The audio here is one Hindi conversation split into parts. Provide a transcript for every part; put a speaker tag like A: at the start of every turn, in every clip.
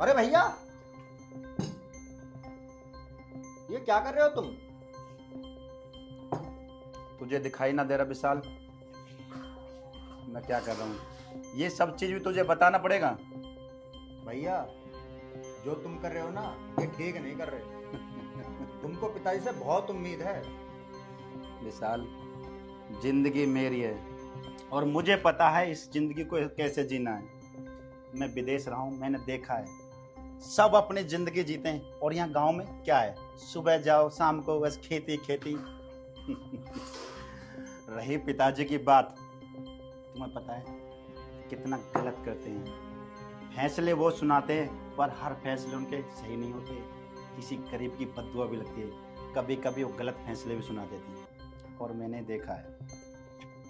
A: अरे भैया। ये क्या कर रहे हो तुम?
B: तुझे दिखाई ना दे रहा विशाल। मैं क्या कर रहा हूँ? ये सब चीज़ भी तुझे बताना पड़ेगा।
A: भैया जो तुम कर रहे हो ना ये ठीक नहीं कर रहे। तुमको पिताजी से बहुत उम्मीद है।
B: विशाल ज़िंदगी मेरी है और मुझे पता है इस ज़िंदगी को कैसे जीना है। मैं विदेश रहा हूँ मैंने देखा है। सब अपनी ज़िंदगी जीते हैं। और यहाँ गाँव में क्या है? सुबह जाओ, शाम को बस खेती खेती। रही पिताजी की बात। तुम्हें पता है कितना गलत करते हैं। फैसले वो सुनाते हैं, पर हर फैसले उनके सही नहीं होते। किसी गरीब की बदुआ भी लगती है। कभी कभी वो गलत फैसले भी सुना देती हैं। और मैंने देखा है,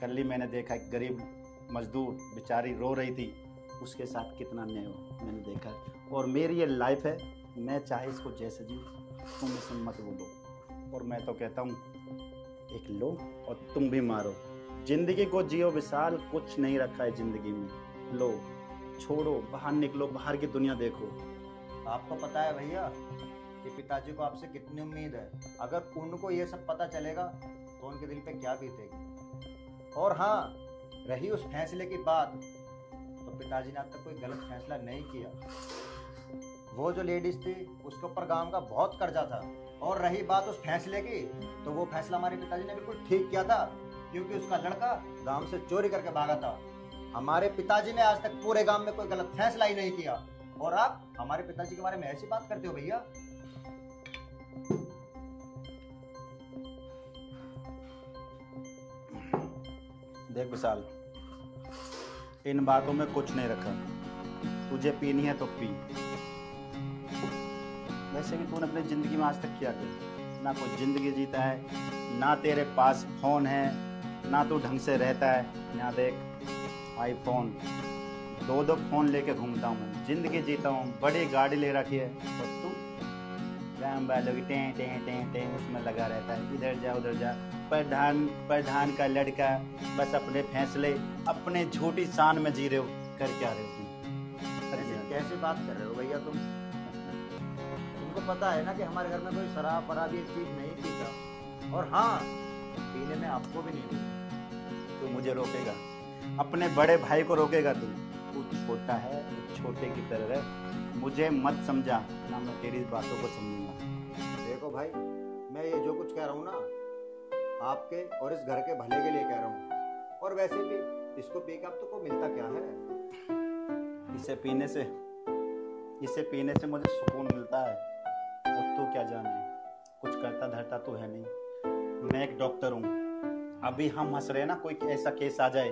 B: कल ही मैंने देखा एक गरीब मजदूर, बेचारी रो रही थी। उसके साथ कितना अन्याय हो मैंने देखा। और मेरी ये लाइफ है, मैं चाहे इसको जैसे जी तुम इसे मत बोलो और मैं तो कहता हूँ, एक लो और तुम भी मारो। ज़िंदगी को जियो विशाल, कुछ नहीं रखा है ज़िंदगी में। लो, छोड़ो, बाहर निकलो, बाहर की दुनिया देखो।
A: आपको पता है भैया कि पिताजी को आपसे कितनी उम्मीद है। अगर उनको ये सब पता चलेगा तो उनके दिल पे क्या बीतेगी? और हाँ रही उस फैसले की बात तो पिताजी ने अब तक कोई गलत फैसला नहीं किया। वो जो लेडीज़ थी, उसके ऊपर गाँव का बहुत कर्जा था। और रही बात उस फैसले की तो वो फैसला हमारे पिताजी ने बिल्कुल ठीक किया था, क्योंकि उसका लड़का गाँव से चोरी करके भागा था। हमारे पिताजी ने आज तक पूरे गाँव में कोई गलत फैसला ही नहीं किया। और आप हमारे पिताजी के बारे में ऐसी बात करते हो भैया?
B: देख विशाल, इन बातों में कुछ नहीं रखा। तुझे पीनी है तो पी। वैसे भी तूने अपनी ज़िंदगी में आज तक किया क्या ना कोई ज़िंदगी जीता है, ना तेरे पास फ़ोन है, ना तू ढंग से रहता है। यहाँ देख आईफोन दो दो फ़ोन लेके घूमता हूँ मैं। ज़िंदगी जीता हूँ, बड़ी गाड़ी ले रखी है। और तू? राम बालों की टें टें टें टें उसमें लगा रहता है। इधर जा, उधर जा। प्रधान प्रधान का लड़का, बस अपने फैसले, अपने झूठी शान में जी रहे हो। कर क्या रहे हो?
A: कैसे बात कर रहे हो भैया तुम? तुमको पता है ना कि हमारे घर में कोई शराब वराब ये चीज़ नहीं पीता। और हाँ पीने में आपको भी नहीं देता
B: तू मुझे रोकेगा। अपने बड़े भाई को रोकेगा तू। तू छोटा है छोटे की तरह रह। मुझे मत समझा। ना मैं तेरी बातों को समझूँगा।
A: देखो भाई मैं ये जो कुछ कह रहा हूँ ना आपके और इस घर के भले के लिए कह रहा हूँ। और वैसे भी इसको पी के तो को मिलता क्या है?
B: इसे पीने से इसे पीने से मुझे सुकून मिलता है। तू क्या जाने? कुछ करता धरता तो है नहीं। मैं एक डॉक्टर हूँ। अभी हम हंस रहे हैं ना, कोई ऐसा केस आ जाए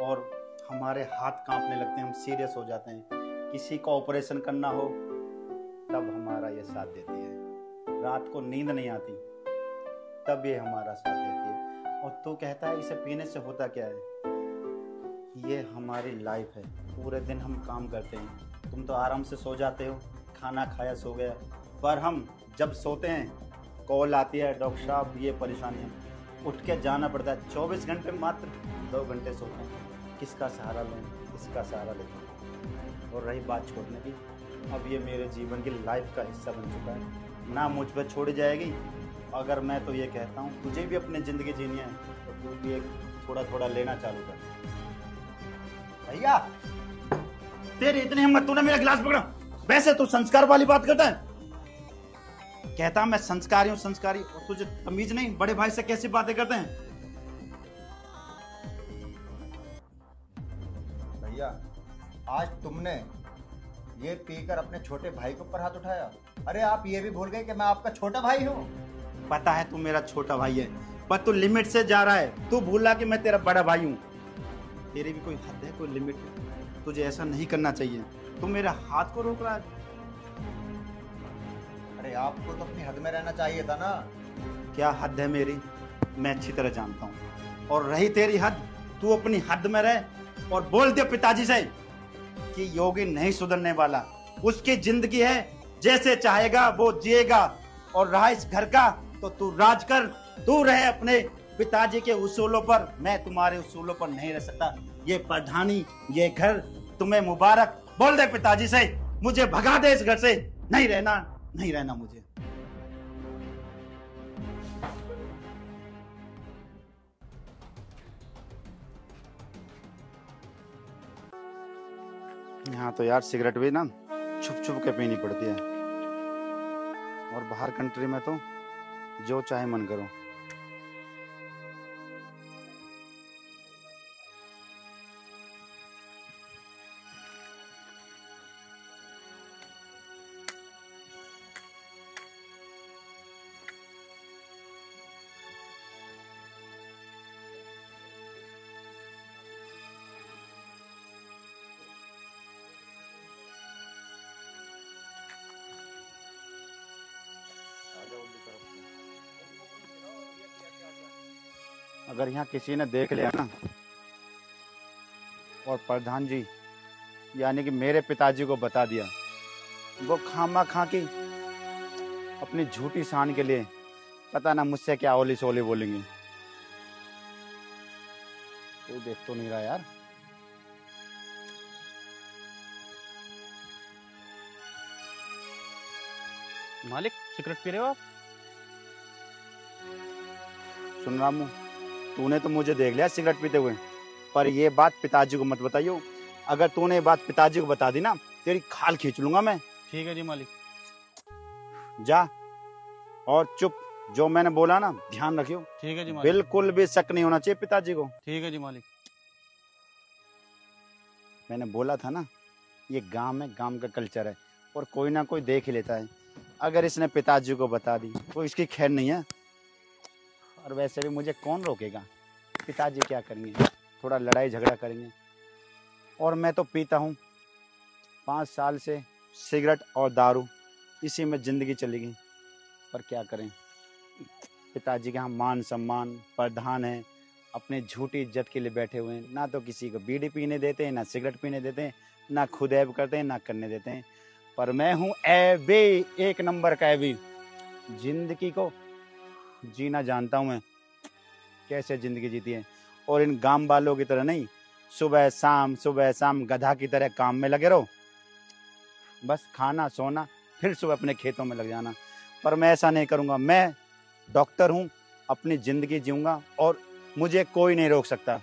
B: और हमारे हाथ कांपने लगते हैं, हम सीरियस हो जाते हैं। किसी का ऑपरेशन करना हो, तब हमारा ये साथ देती है। रात को नींद नहीं आती, तब ये हमारा साथ देती है। और तू कहता है, इसे पीने से होता क्या है? ये हमारी लाइफ है। पूरे दिन हम काम करते हैं। तुम तो आराम से सो जाते हो, खाना खाया, सो गया। पर हम जब सोते हैं, कॉल आती है, डॉक्टर साहब, ये परेशानी है। उठ के जाना पड़ता है। चौबीस घंटे मात्र दो घंटे सोते हैं। किसका सहारा लें? किसका सहारा लेते हैं। और रही बात छोड़ने की, अब ये मेरे जीवन की लाइफ का हिस्सा बन चुका है। ना मुझ पर छोड़ जाएगी। अगर मैं तो ये कहता हूँ, तुझे भी अपनी ज़िंदगी जीनी है तो तू भी एक थोड़ा थोड़ा लेना चालू कर।
A: भैया,
B: तेरी इतनी हिम्मत तूने मेरा गिलास पकड़ा। वैसे तू संस्कार वाली बात करता है। कहता मैं संस्कारी हूँ संस्कारी। और तुझे तमीज नहीं? बड़े भाई से कैसी बातें करते हैं?
A: भैया आज तुमने ये पीकर अपने छोटे भाई के ऊपर हाथ उठाया। अरे आप ये भी भूल गए कि मैं आपका छोटा भाई हूँ।
B: पता है तू मेरा छोटा भाई है पर तू लिमिट से जा रहा है। तू भूला कि मैं तेरा बड़ा भाई हूँ। तेरी भी कोई हद है कोई लिमिट? है तुझे ऐसा नहीं करना चाहिए। तू मेरे हाथ को रोक रहा है।
A: अरे आपको तो अपनी हद में रहना चाहिए था ना।
B: क्या हद है मेरी? मैं अच्छी तरह जानता हूँ। और रही तेरी हद, तू अपनी हद में रह और बोल दे पिताजी से कि योगी नहीं सुधरने वाला। उसकी ज़िंदगी है, जैसे चाहेगा वो जिएगा। और रहा इस घर का तो तू राज कर। तू रहे अपने पिताजी के उसूलों पर। मैं तुम्हारे उसूलों पर नहीं रह सकता। ये प्रधानी, ये घर, तुम्हें मुबारक। बोल दे पिताजी से, मुझे भगा दे इस घर से। नहीं रहना। नहीं रहना मुझे। यहाँ तो यार सिगरेट भी ना छुप छुप के पीनी पड़ती है। और बाहर कंट्री में तो जो चाहे मन करो। अगर यहाँ किसी ने देख लिया ना और प्रधान जी यानी कि मेरे पिताजी को बता दिया वो खामा खा की अपनी झूठी शान के लिए पता ना मुझसे क्या ओली सोली बोलेंगे। कोई देख तो नहीं रहा यार।
C: मालिक सिगरेट पी रहे हो आप?
B: सुन रामू तूने तो मुझे देख लिया सिगरेट पीते हुए। पर ये बात पिताजी को मत बताइयो। अगर तूने ये बात पिताजी को बता दी ना तेरी खाल खींच लूँगा मैं।
C: ठीक है जी मालिक।
B: जा और चुप। जो मैंने बोला ना ध्यान रखियो।
C: ठीक है जी मालिक।
B: बिल्कुल भी शक नहीं होना चाहिए पिताजी को।
C: ठीक है जी मालिक।
B: मैंने बोला था ना ये गाँव में गाँव का कल्चर है और कोई ना कोई देख ही लेता है। अगर इसने पिताजी को बता दी तो इसकी खैर नहीं है। और वैसे भी मुझे कौन रोकेगा? पिताजी क्या करेंगे? थोड़ा लड़ाई झगड़ा करेंगे। और मैं तो पीता हूँ। पाँच साल से सिगरेट और दारू, इसी में ज़िंदगी चली गई। पर क्या करें? पिताजी के यहाँ मान सम्मान, प्रधान है, अपने झूठी इज़्ज़त के लिए बैठे हुए हैं। ना तो किसी को बीड़ी पीने देते हैं, ना सिगरेट पीने देते हैं, ना खुद ऐब करते हैं, ना करने देते हैं। पर मैं हूँ ऐबे एक नंबर का ऐबी ज़िंदगी को जीना जानता हूँ मैं। कैसे ज़िंदगी जीती है? और इन गाँव वालों की तरह नहीं, सुबह शाम सुबह शाम गधा की तरह काम में लगे रहो। बस खाना, सोना, फिर सुबह अपने खेतों में लग जाना। पर मैं ऐसा नहीं करूँगा। मैं डॉक्टर हूँ, अपनी ज़िंदगी जीऊँगा और मुझे कोई नहीं रोक सकता।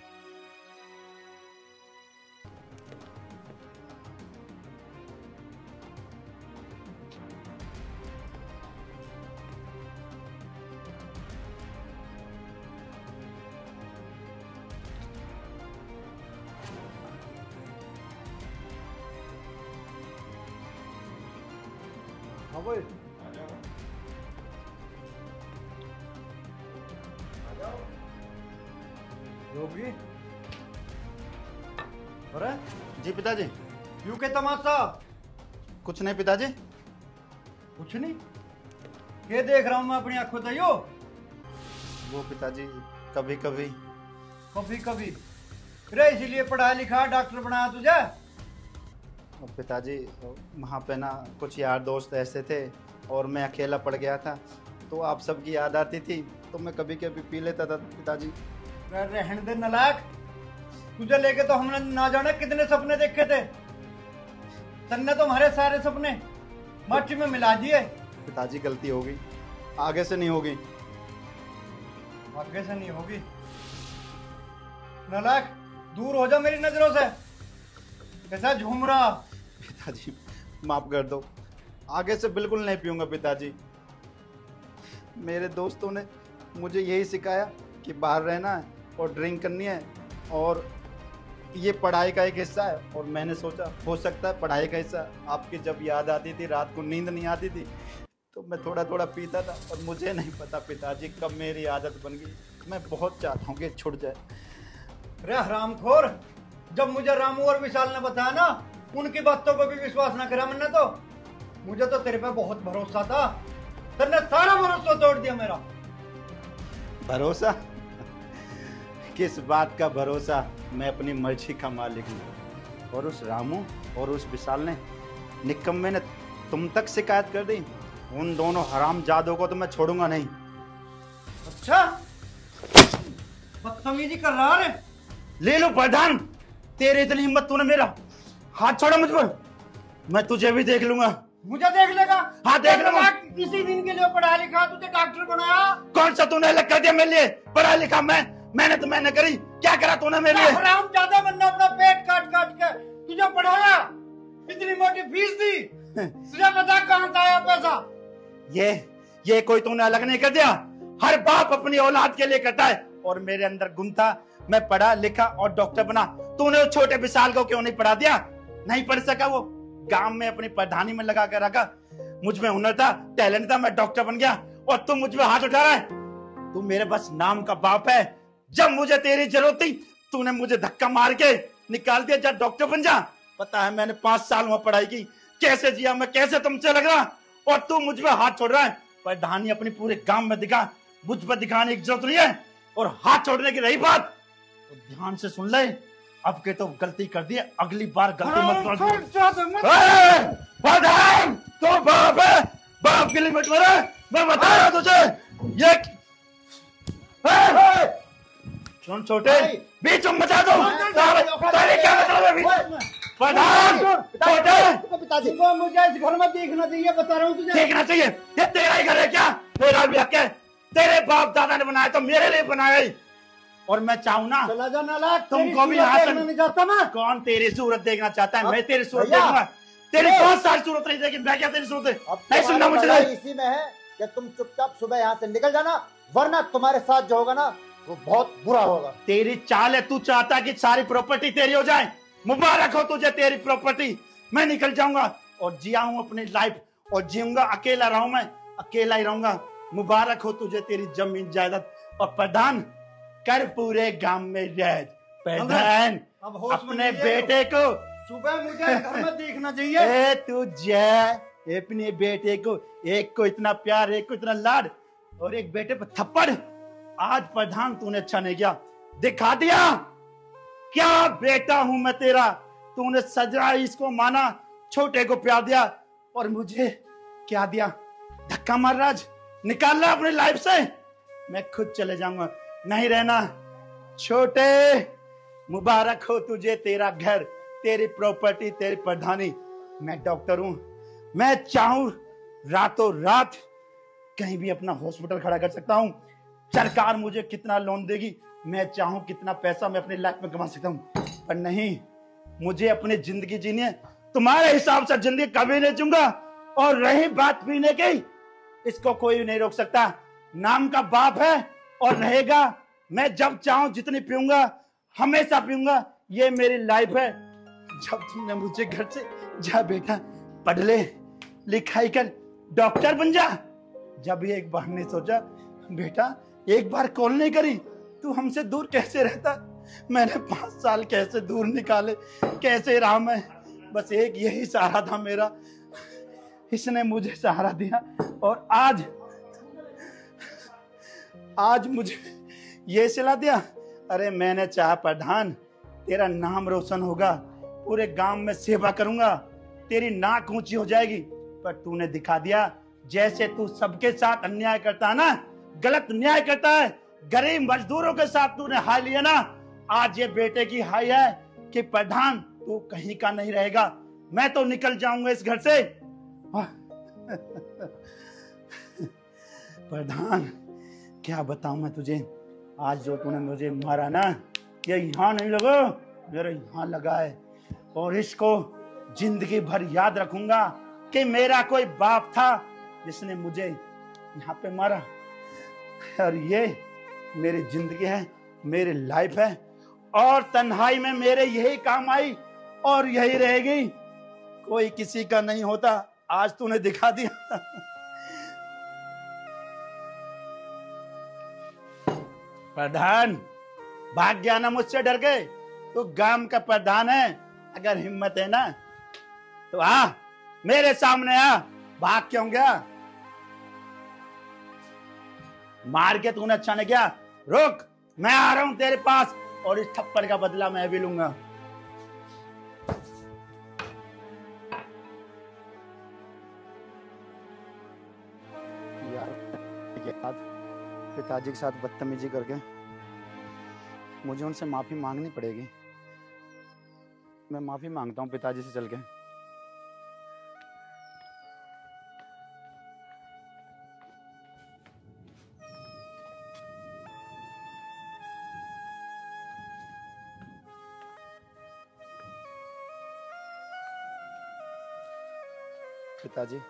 B: नहीं पिताजी?
D: कुछ नहीं। ये देख रहा हूँ मैं अपनी आँखों से यो।
B: वो पिताजी कभी कभी
D: कभी कभी रे इसीलिए पढ़ा लिखा डॉक्टर बनाया तुझे।
B: पिताजी वहाँ पे ना कुछ यार दोस्त ऐसे थे और मैं अकेला पड़ गया था तो आप सबकी याद आती थी तो मैं कभी कभी पी लेता था पिताजी।
D: रहने दे नलायक। तुझे लेके तो हमने ना जाने कितने सपने देखे थे। तन्ने तो हमारे सारे सपने। मट्टी में मिला दिए।
B: पिताजी गलती हो गई। आगे से नहीं होगी।
D: आगे से नहीं होगी। नलायक दूर हो जा मेरी नज़रों से। कैसा झूम रहा।
B: पिताजी माफ़ कर दो। आगे से बिल्कुल नहीं पीऊँगा पिताजी। मेरे दोस्तों ने मुझे यही सिखाया कि बाहर रहना है और ड्रिंक करनी है और ये पढ़ाई का एक हिस्सा है और मैंने सोचा हो सकता है पढ़ाई का हिस्सा आपकी जब याद आती थी रात को नींद नहीं आती थी तो मैं थोड़ा थोड़ा पीता था और मुझे नहीं पता पिताजी कब मेरी आदत बन गई। मैं बहुत चाहता हूँ कि छुट जाए।
D: रे हरामखोर जब मुझे रामू और विशाल ने बताया ना उनकी बातों पर भी विश्वास ना करा मैंने तो मुझे तो तेरे पे बहुत भरोसा था। तेने सारा भरोसा तोड़ दिया मेरा।
B: भरोसा? किस बात का भरोसा मैं अपनी मर्ज़ी का मालिक हूँ? और उस रामू और उस विशाल ने निकम्मे ने तुम तक शिकायत कर दी? उन दोनों हराम जादों को तो मैं छोड़ूँगा नहीं।
D: अच्छा? बदतमीजी कर रहा रे
B: ले लो प्रधान तेरे इतनी हिम्मत तूने मेरा। हाथ छोड़ा मुझ पर। मैं तुझे भी देख लूँगा।
A: मुझे देख लेगा?
B: हाँ, देख लूँगा।
A: लूँगा इसी दिन के लिए पढ़ा लिखा तुझे डॉक्टर बनाया?
B: कौन सा तूने अलग कर दिया मेरे लिए? पढ़ा लिखा मैं। मैंने तो मैंने करी। क्या करा तूने मेरे लिए?
A: हराम ज़्यादा बनना अपना पेट काट काट के तुझे पढ़ाया? इतनी मोटी फ़ीस दी? तुझे पता कहाँ से आया पैसा?
B: ये ये कोई तूने अलग नहीं कर दिया। हर बाप अपनी औलाद के लिए करता है। और मेरे अंदर गुण था। मैं पढ़ा लिखा और डॉक्टर बना। तूने उस छोटे विशाल को क्यों नहीं पढ़ा दिया? नहीं पढ़ सका वो। गाँव में अपनी प्रधानी में लगा कर रखा। मुझमें हुनर था टैलेंट था मैं डॉक्टर बन गया। और तुम मुझमें हाथ उठा रहा है। तू मेरे बस नाम का बाप है। जब मुझे तेरी ज़रूरत थी तूने मुझे धक्का मार के निकाल दिया जा डॉक्टर बन जा। पता है मैंने पाँच साल में पढ़ाई की। कैसे जिया मैं कैसे तुमसे लग रहा? और तू मुझ पर हाथ छोड़ रहा है। प्रधानी अपनी पूरे गाँव में दिखा मुझ पर दिखाने की ज़रूरत नहीं है। और हाथ छोड़ने की रही बात। तो ध्यान से सुन ले। अब के तो गलती कर दी अगली बार गलती मत कर। ए, प्रधान तो बाप है। बाप के लिए मत मरा। मैं बता रहा तुझे। ये सुन छोटे। बीच में मचा दो। तारे तारे क्या मतलब है बीच प्रधान छोटे।
A: पिताजी को मुझे इस घर में देखना चाहिए बता रहा हूँ तुझे।
B: देखना चाहिए। ये तेरा ही घर है क्या? मेरा भी हक है तेरे बाप दादा ने बनाया तो मेरे लिए बनाया ही। और मैं चाहूँ ना
A: चला जा नालायक
B: तुमको
A: तेरी
B: भी हाथ-
A: नहीं चाहता मैं।
B: कौन तेरी सूरत देखना चाहता है? मैं तेरी सूरत देखूँगा। तेरी बहुत सारी सूरत नहीं देखी मैं क्या तेरी सूरत है नहीं सुनना मुझे।
A: इसी में है कि तुम चुपचाप सुबह यहाँ से निकल जाना वरना तुम्हारे साथ जो होगा ना वो बहुत बुरा होगा।
B: तेरी चाल है तू चाहता कि सारी प्रॉपर्टी तेरी हो जाए। मुबारक हो तुझे तेरी प्रॉपर्टी मैं निकल जाऊँगा और जिया हूँ अपनी लाइफ और जीऊँगा अकेला रहूँ मैं अकेला ही रहूँगा। मुबारक हो तुझे तेरी ज़मीन जायदाद और प्रधान। कर पूरे गाँव में रह प्रधान अपने बेटे को।
A: सुबह मुझे घर में देखना चाहिए।
B: ए तू जा। अपने बेटे को एक को इतना प्यार एक को इतना लाड और एक बेटे पर थप्पड़। आज प्रधान तूने अच्छा नहीं किया। दिखा दिया। क्या बेटा हूँ मैं तेरा? तूने सजा इसको माना, छोटे को प्यार दिया और मुझे क्या दिया? धक्का मार राज निकाल ला अपनी लाइफ से। मैं खुद चले जाऊँगा। नहीं रहना। छोटे, मुबारक हो तुझे तेरा घर, तेरी प्रॉपर्टी तेरी प्रधानी। मैं डॉक्टर हूँ। मैं चाहूँ रातों रात कहीं भी अपना हॉस्पिटल खड़ा कर सकता हूँ। सरकार मुझे कितना लोन देगी? मैं चाहूँ कितना पैसा मैं अपनी लाइफ में कमा सकता हूँ। पर नहीं, मुझे अपनी ज़िंदगी जीनी है। तुम्हारे हिसाब से ज़िंदगी कभी नहीं चूँगा और रही बात पीने की, इसको कोई नहीं रोक सकता। नाम का बाप है और रहेगा। मैं जब चाहूँ जितनी पीऊँगा, हमेशा पीऊँगा। ये मेरी लाइफ है। जब तुमने मुझे घर से जा बेटा पढ़ ले लिखाई कर डॉक्टर बन जा। जब ये एक बार ने सोचा, बेटा एक बार कॉल नहीं करी, तू हमसे दूर कैसे रहता? मैंने पाँच साल कैसे दूर निकाले? कैसे रहा मैं? बस एक यही सहारा था मेरा। इसने मुझे सहारा दिया और आज आज मुझे ये सिला दिया। अरे मैंने चाह प्रधान, तेरा नाम रोशन होगा, पूरे गाँव में सेवा करूँगा, तेरी नाक ऊँची हो जाएगी। पर तूने दिखा दिया, जैसे तू सबके साथ अन्याय करता ना गलत न्याय करता है। गरीब मजदूरों के साथ तूने हाय लिया ना। आज ये बेटे की हाय है कि प्रधान तू कहीं का नहीं रहेगा। मैं तो निकल जाऊँगा इस घर से। प्रधान, क्या बताऊँ मैं तुझे? आज जो तूने मुझे मारा ना, ये यहाँ नहीं लगा। मेरे यहाँ लगा है। और इसको ज़िंदगी भर याद रखूँगा कि मेरा कोई बाप था जिसने मुझे यहाँ पे मारा। और ये मेरी ज़िंदगी है, मेरी लाइफ है, और तन्हाई में मेरे यही काम आई और यही रहेगी कोई किसी का नहीं होता, आज तूने दिखा दिया। प्रधान भाग गया ना मुझसे डर गए। तू गाँव का प्रधान है, अगर हिम्मत है ना तो आ, मेरे सामने आ, भाग क्यों गया? मार के तूने अच्छा नहीं किया। रुक, मैं आ रहा हूँ तेरे पास, और इस थप्पड़ का बदला मैं भी लूँगा।
A: पिताजी के साथ बदतमीजी करके मुझे उनसे माफ़ी मांगनी पड़ेगी। मैं माफ़ी माँगता हूँ पिताजी से चल के।
B: पिताजी।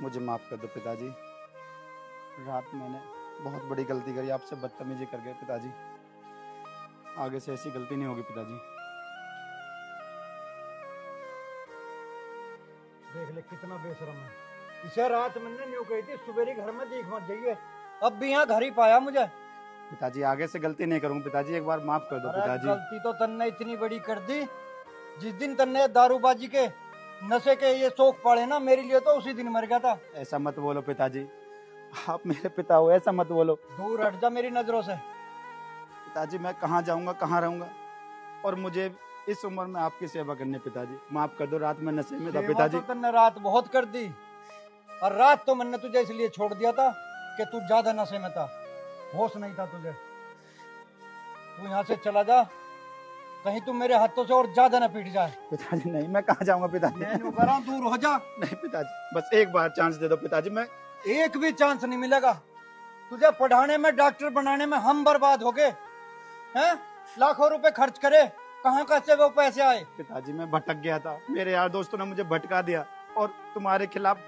B: मुझे माफ़ कर दो पिताजी। रात मैंने बहुत बड़ी गलती करी आपसे बदतमीजी कर गए पिताजी। आगे से ऐसी गलती नहीं होगी पिताजी।
D: देख ले कितना बेशरम है। इसे रात मैंने न्यू कही थी सुबेरी घर में देख मत जाइए। अब भी यहाँ घर ही पाया मुझे।
B: पिताजी आगे से गलती नहीं करूँगा पिताजी एक बार माफ़ कर दो पिताजी।
D: गलती तो तन्ने इतनी बड़ी कर दी जिस दिन तन्ने दारूबाजी के नशे के ये शौक पड़े ना मेरे लिए तो उसी दिन मर गया था।
B: ऐसा मत बोलो पिताजी। आप मेरे पिता हो ऐसा मत बोलो।
D: दूर हट जा मेरी नज़रों से।
B: पिताजी मैं कहाँ जाऊँगा कहाँ रहूँगा? और मुझे इस उम्र में आपकी सेवा करनी पिताजी। माफ़ कर दो रात में नशे में था पिताजी।
D: तो रात बहुत कर दी। और रात तो मैंने तुझे इसलिए छोड़ दिया था कि तू ज़्यादा नशे में था। होश नहीं था तुझे। तू यहाँ से चला जा। कहीं तुम मेरे हाथों से और ज़्यादा न पीट जाए।
B: पिताजी नहीं मैं कहा जाऊँगा पिताजी?
D: मैं यूँ रहा हूँ, दूर हो जा।
B: नहीं पिताजी बस एक बार चांस दे दो पिताजी मैं
D: एक भी चांस नहीं मिलेगा। तुझे पढ़ाने में डॉक्टर बनाने में हम बर्बाद हो गए हैं? लाखों रुपए खर्च करे कहाँ कहाँ से वो पैसे आए?
B: पिताजी मैं भटक गया था। मेरे यार दोस्तों ने मुझे भटका दिया और तुम्हारे खिलाफ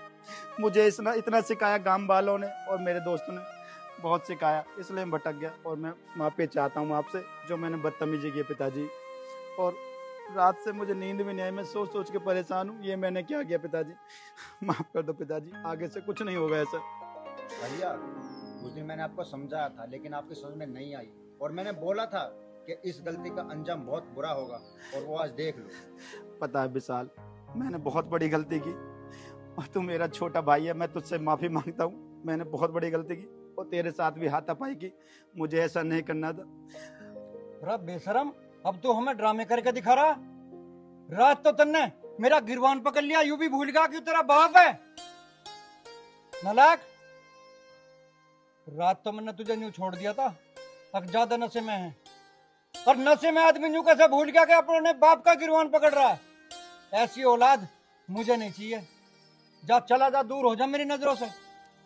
B: मुझे इतना इतना सिखाया गाँव वालों ने और मेरे दोस्तों ने बहुत सिखाया इसलिए मैं भटक गया और मैं माफ़ी चाहता हूँ आपसे जो मैंने बदतमीजी की पिताजी। और रात से मुझे नींद भी नहीं आई मैं सोच सोच के परेशान हूँ। ये मैंने क्या किया पिताजी? माफ़ कर दो पिताजी आगे से कुछ नहीं होगा ऐसा।
A: भैया उस दिन मैंने आपको समझाया था लेकिन आपकी समझ में नहीं आई। और मैंने बोला था कि इस गलती का अंजाम बहुत बुरा होगा और वो आज देख लो।
B: पता है विशाल मैंने बहुत बड़ी गलती की। और तू मेरा छोटा भाई है मैं तुझसे माफ़ी माँगता हूँ। मैंने बहुत बड़ी गलती की और तेरे साथ भी हाथापाई की। मुझे ऐसा नहीं करना था।
D: बेशरम। अब तो हमें ड्रामे करके दिखा रहा? रात तो तन्ने, मेरा गिरवान पकड़ लिया, यू भी भूल गया कि तेरा बाप है। नलायक, रात तो मैंने तुझे न्यू छोड़ दिया था, अब ज़्यादा नशे में है। और नशे में आदमी न्यू कैसे भूल गया कि अपने बाप का गिरवान पकड़ रहा है? ऐसी औलाद मुझे नहीं चाहिए। जा, चला जा, दूर हो जा मेरी नज़रों से।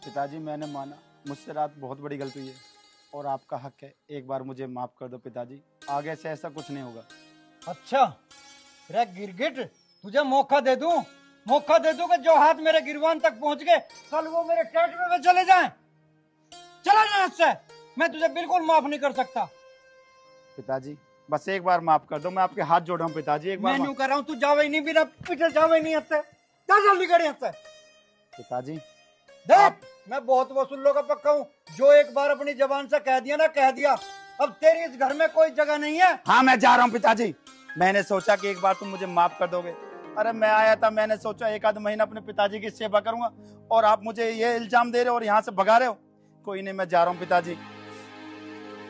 B: पिताजी, मैंने माना, मुझसे रात बहुत बड़ी गलती है, और आपका हक है, एक बार मुझे माफ़ कर दो पिताजी। आगे से ऐसा कुछ नहीं होगा।
D: अच्छा रे गिरगिट तुझे मौका दे दूँ? मौका दे दूँ कि जो हाथ मेरे गिरवान तक पहुँच गए कल वो मेरे टेट में चले जाएँ? चला जा इससे। मैं तुझे बिल्कुल माफ़ नहीं कर सकता।
B: पिताजी बस एक बार माफ़ कर दो मैं आपके हाथ जोड़ रहा हूँ पिताजी एक बार माफ-
D: कर रहा हूँ तू जावे ही नहीं बिना पीछे जावे नहीं हँसते जा जल्दी कर हँसते
B: पिताजी।
D: देख मैं बहुत वसूलों का पक्का हूँ। जो एक बार अपनी जबान से कह दिया ना कह दिया। अब तेरी इस घर में कोई जगह नहीं है।
B: हाँ मैं जा रहा हूँ पिताजी। मैंने सोचा कि एक बार तुम मुझे माफ़ कर दोगे। अरे मैं आया था मैंने सोचा एक आध महीना अपने पिताजी की सेवा करूँगा और आप मुझे ये इल्ज़ाम दे रहे हो और यहाँ से भगा रहे हो। कोई नहीं मैं जा रहा हूँ पिताजी।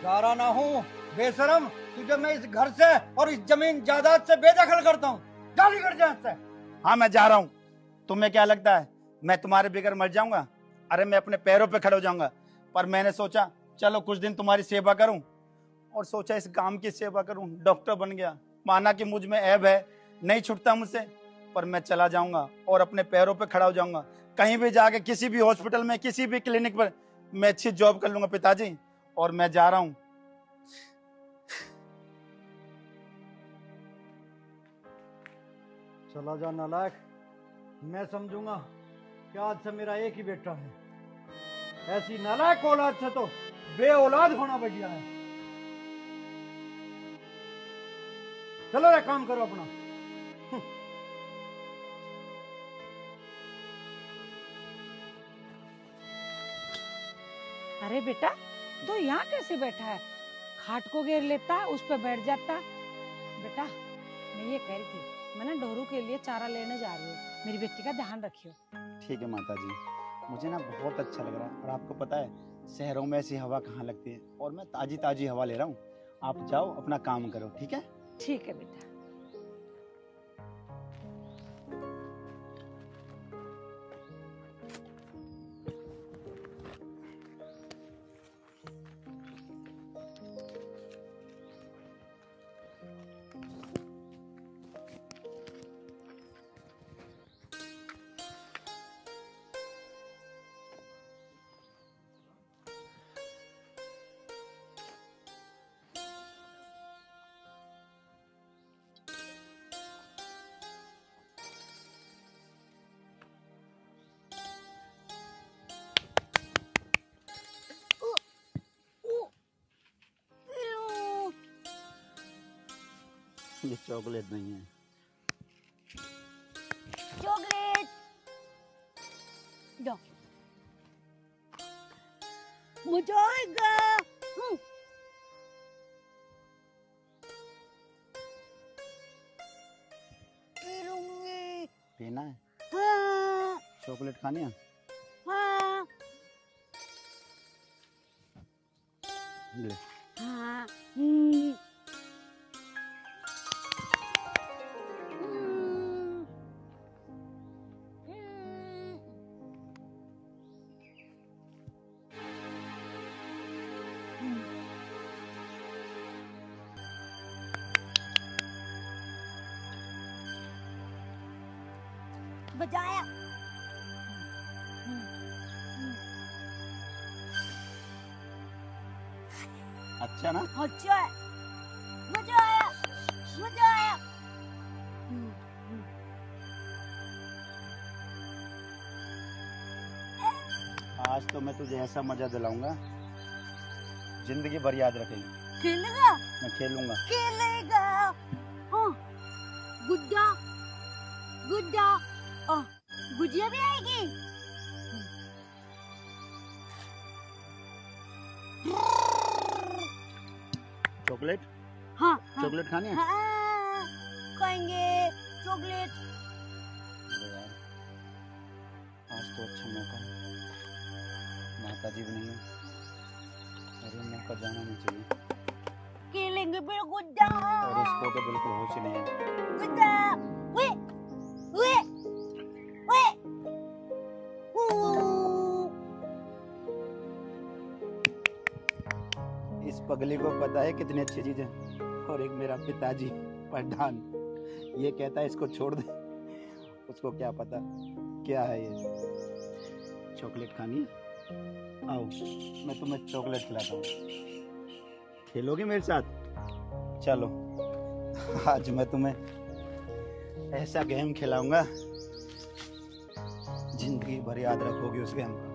D: जा रहा ना हूँ बेशरम। तुझे मैं इस घर से और इस ज़मीन जायदाद से बेदखल करता हूँ। गाली कर जा इससे।
B: हाँ मैं जा रहा हूँ। तुम्हें क्या लगता है? मैं तुम्हारे बगैर मर जाऊँगा? अरे मैं अपने पैरों पे खड़े हो जाऊँगा। पर मैंने सोचा चलो कुछ दिन तुम्हारी सेवा करूँ। और सोचा इस काम की सेवा करूँ, डॉक्टर बन गया। माना कि मुझमें ऐब है, नहीं छुटता मुझसे, पर मैं चला जाऊँगा और अपने पैरों पे खड़ा हो जाऊँगा। कहीं भी जाके, किसी भी हॉस्पिटल में, किसी भी क्लिनिक पर, मैं अच्छी जॉब कर लूँगा पिताजी, और मैं जा रहा हूँ।
D: चला जा नालायक। मैं समझूँगा कि आज से मेरा एक ही बेटा है। ऐसी नालायक औलाद से तो बे औलाद होना बढ़िया है। चलो रे काम करो अपना।
E: अरे बेटा तो यहाँ कैसे बैठा है? खाट को घेर लेता उस पर बैठ जाता। बेटा मैं ये कह रही थी मैं ना डोरू के लिए चारा लेने जा रही हूँ। मेरी बेटी का ध्यान रखियो।
B: ठीक है माता जी मुझे ना बहुत अच्छा लग रहा है और आपको पता है शहरों में ऐसी हवा कहाँ लगती है? और मैं ताजी ताजी हवा ले रहा हूँ। आप जाओ अपना काम करो ठीक है?
E: ठीक है बेटा।
B: ये चॉकलेट नहीं है।
E: चॉकलेट। दो आएगा। हम्म।
B: पीना है?
E: हाँ।
B: चॉकलेट खानी है?
E: हाँ।
B: ले। अच्छा ना?
E: अच्छा है। मज़ा आया मज़ा आया
B: आज तो मैं तुझे ऐसा मज़ा दिलाऊँगा ज़िंदगी भर याद रखेगी।
E: खेलेगा?
B: मैं खेलूँगा।
E: खेलेगा। हाँ। गुड्डा। गुड्डा। गुजिया भी आएगी?
B: चॉकलेट?
E: हाँ हाँ।
B: चॉकलेट खाने हाँ?
E: खाएँगे। चॉकलेट।
B: आज तो अच्छा मौका माता जी भी नहीं है। और मौका जाना नहीं चाहिए।
E: खेलेंगे बिल्कुल जाओ
B: और इसको तो बिल्कुल होश ही नहीं है। पगली को पता है कितनी अच्छी चीज़ है। और एक मेरा पिताजी पठान ये कहता है, इसको छोड़ दे। उसको क्या पता? क्या है ये? चॉकलेट खानी आओ, मैं तुम्हें चॉकलेट खिलाता हूँ। खेलोगे मेरे साथ? चलो, आज मैं तुम्हें ऐसा गेम खिलाऊँगा, ज़िंदगी भर याद रखोगे उस गेम को।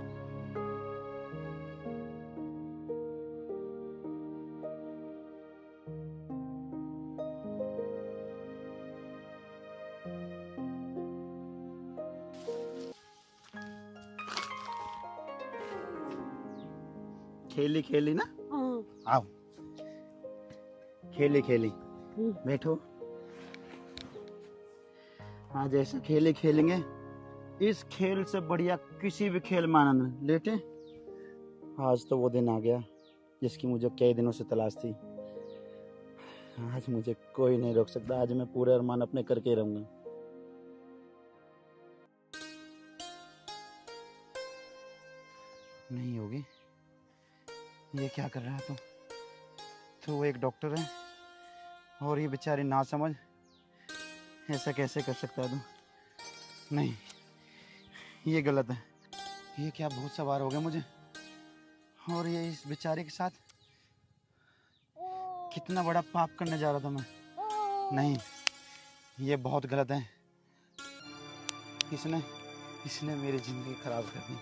B: खेली खेली ना?
E: हाँ,
B: आओ। खेली खेली।
E: हम्म।
B: बैठो। आज ऐसा खेले खेलेंगे। इस खेल से बढ़िया किसी भी खेल में आनंद। लेटे। आज तो वो दिन आ गया जिसकी मुझे कई दिनों से तलाश थी। आज मुझे कोई नहीं रोक सकता। आज मैं पूरे अरमान अपने करके ही रहूँगा। नहीं होगी। ये क्या कर रहा है तू? तो वो एक डॉक्टर है और ये बेचारी ना समझ ऐसा कैसे कर सकता है तू? नहीं, ये गलत है। ये क्या बहुत सवार हो गया मुझे? और ये इस बेचारे के साथ कितना बड़ा पाप करने जा रहा था मैं। नहीं, ये बहुत गलत है। इसने इसने मेरी ज़िंदगी खराब कर दी।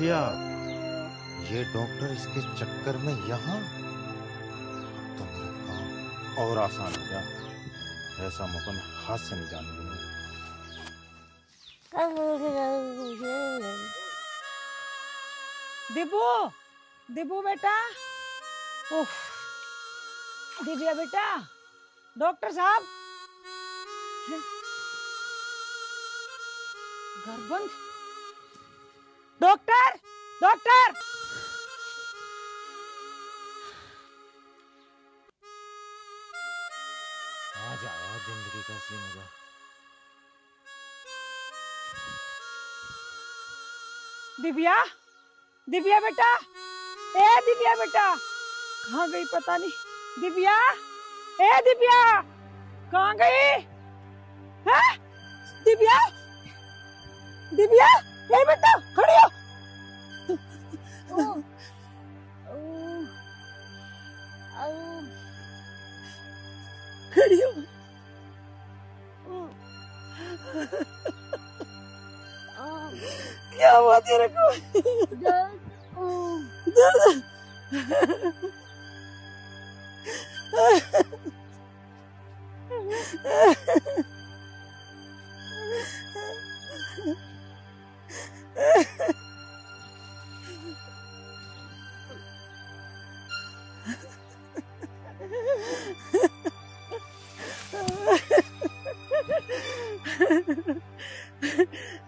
F: अच्छा ये डॉक्टर इसके चक्कर में यहाँ? तो मेरा काम और आसान हो गया। ऐसा मौका मैं हाथ से नहीं जाने दूँगा।
E: दिबू दिबू बेटा। उफ दिव्या बेटा, डॉक्टर साहब। हैं? Doctor doctor.
F: आज आया ज़िंदगी का मज़ा
E: दिव्या दिव्या बेटा। ए दिव्या बेटा। कहाँ गई पता नहीं। दिव्या ए दिव्या। कहाँ गई? है? दिव्या? दिव्या? ए बेटा खड़ी क्या हुआ तेरे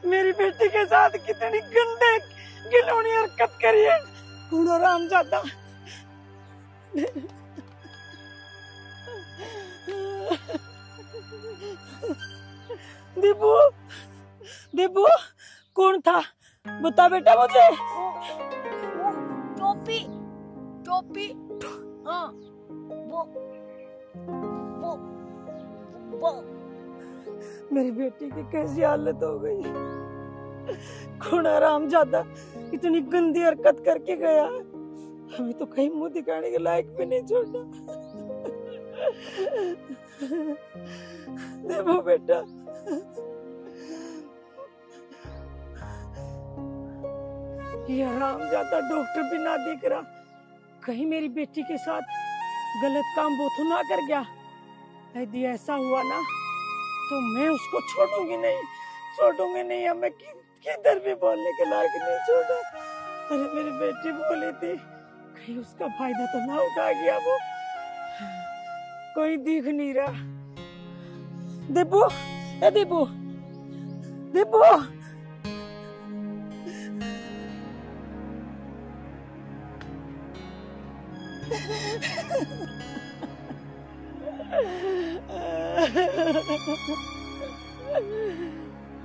E: मेरी बेटी के साथ कितनी गंदे, गिलोनी हरकत करी है। कूड़ो राम जाता दीपू दीपू। कौन था? बता बेटा मुझे।
G: टोपी टोपी हाँ वो वो वो।
E: मेरी बेटी की कैसी हालत हो गई? कौन आराम जाता? इतनी गंदी हरकत करके गया हमें तो कहीं मुँह दिखाने के लायक भी नहीं छोड़ा। देखो बेटा ये आराम जाता डॉक्टर भी ना देख रहा। कहीं मेरी बेटी के साथ गलत काम वो तो ना कर गया। यदि ऐसा हुआ ना तो मैं उसको छोड़ूँगी नहीं छोड़ूँगी नहीं। अब मैं कि- किधर भी बोलने के लायक नहीं छोड़ा। अरे मेरी बेटी बोली थी, कहीं उसका फ़ायदा तो ना उठा गया वो। कोई दिख नहीं रहा। दीपू दीपू दीपू।